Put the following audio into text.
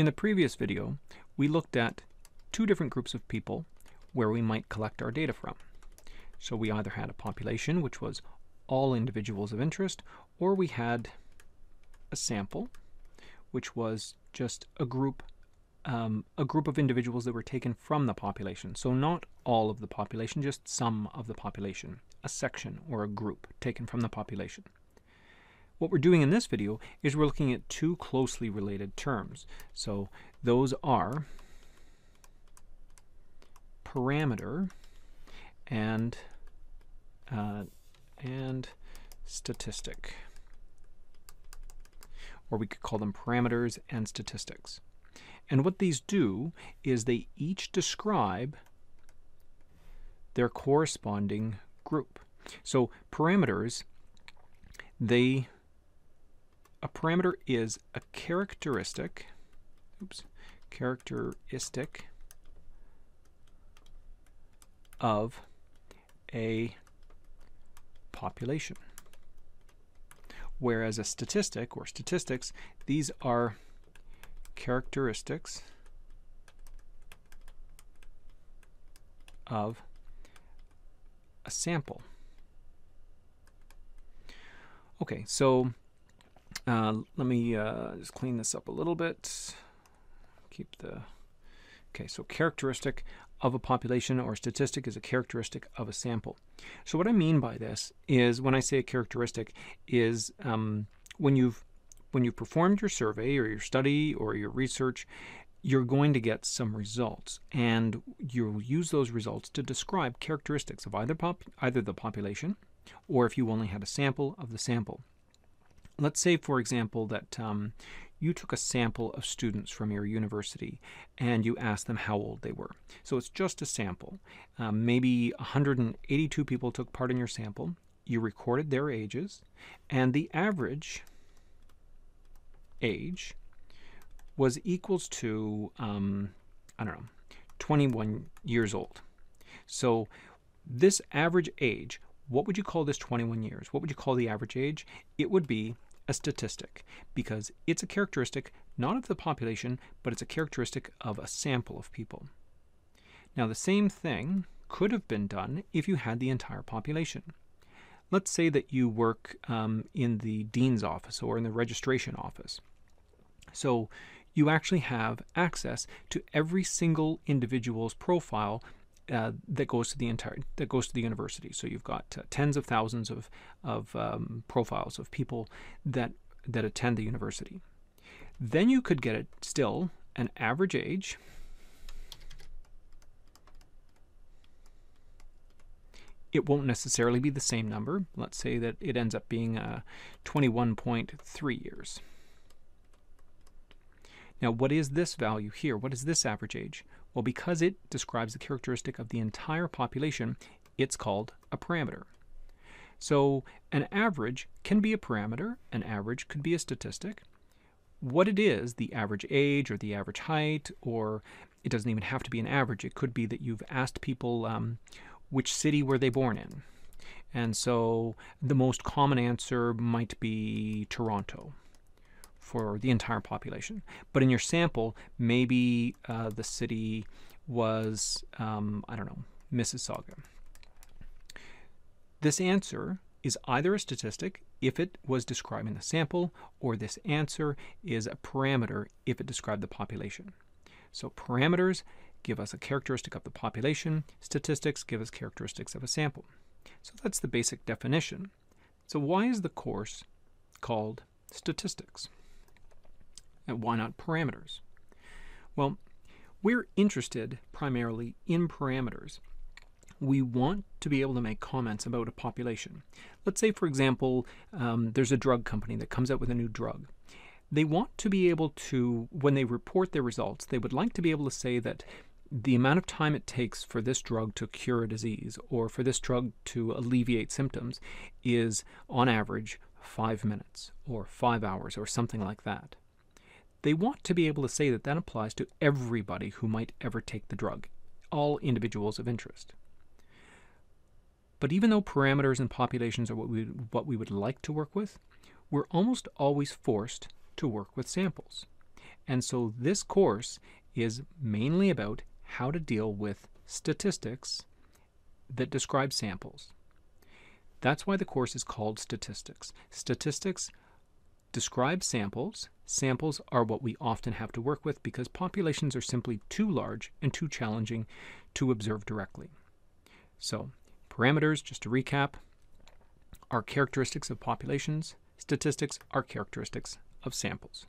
In the previous video, we looked at two different groups of people where we might collect our data from. So we either had a population, which was all individuals of interest, or we had a sample, which was just a group um, a group of individuals that were taken from the population. So not all of the population, just some of the population, a section or a group taken from the population. What we're doing in this video is we're looking at two closely related terms. So those are parameter and uh, and statistic or we could call them parameters and statistics. And what these do is they each describe their corresponding group. So parameters, they a parameter is a characteristic, oops, characteristic of a population. Whereas a statistic or statistics, these are characteristics of a sample. Okay, so uh, let me uh, just clean this up a little bit. Keep the okay. So characteristic of a population or statistic is a characteristic of a sample. So what I mean by this is when I say a characteristic is um, when you've when you've performed your survey or your study or your research, you're going to get some results and you'll use those results to describe characteristics of either pop either the population or if you only had a sample of the sample. Let's say, for example, that um, you took a sample of students from your university and you asked them how old they were. So it's just a sample. Um, maybe 182 people took part in your sample. You recorded their ages, and the average age was equals to, um, I don't know, 21 years old. So this average age, what would you call this 21 years? What would you call the average age? It would be a statistic because it's a characteristic not of the population, but it's a characteristic of a sample of people. Now, the same thing could have been done if you had the entire population. Let's say that you work um, in the dean's office or in the registration office. So you actually have access to every single individual's profile uh, that goes to the entire that goes to the university. So you've got uh, tens of thousands of of um, profiles of people that that attend the university. Then you could get it still an average age. It won't necessarily be the same number. Let's say that it ends up being uh, 21.3 years. Now, what is this value here? What is this average age? Well, because it describes the characteristic of the entire population, it's called a parameter. So an average can be a parameter, an average could be a statistic. What it is, the average age or the average height, or it doesn't even have to be an average. It could be that you've asked people um, which city were they born in. And so the most common answer might be Toronto for the entire population. But in your sample, maybe uh, the city was, um, I don't know, Mississauga. This answer is either a statistic if it was describing the sample, or this answer is a parameter if it described the population. So parameters give us a characteristic of the population, statistics give us characteristics of a sample. So that's the basic definition. So why is the course called statistics? And why not parameters? Well, we're interested primarily in parameters. We want to be able to make comments about a population. Let's say, for example, um, there's a drug company that comes out with a new drug. They want to be able to, when they report their results, they would like to be able to say that the amount of time it takes for this drug to cure a disease or for this drug to alleviate symptoms is, on average, five minutes or five hours or something like that. They want to be able to say that that applies to everybody who might ever take the drug, all individuals of interest. But even though parameters and populations are what we, what we would like to work with, we're almost always forced to work with samples. And so this course is mainly about how to deal with statistics that describe samples. That's why the course is called Statistics. Statistics describe samples. Samples are what we often have to work with because populations are simply too large and too challenging to observe directly. So, parameters, just to recap, are characteristics of populations. Statistics are characteristics of samples.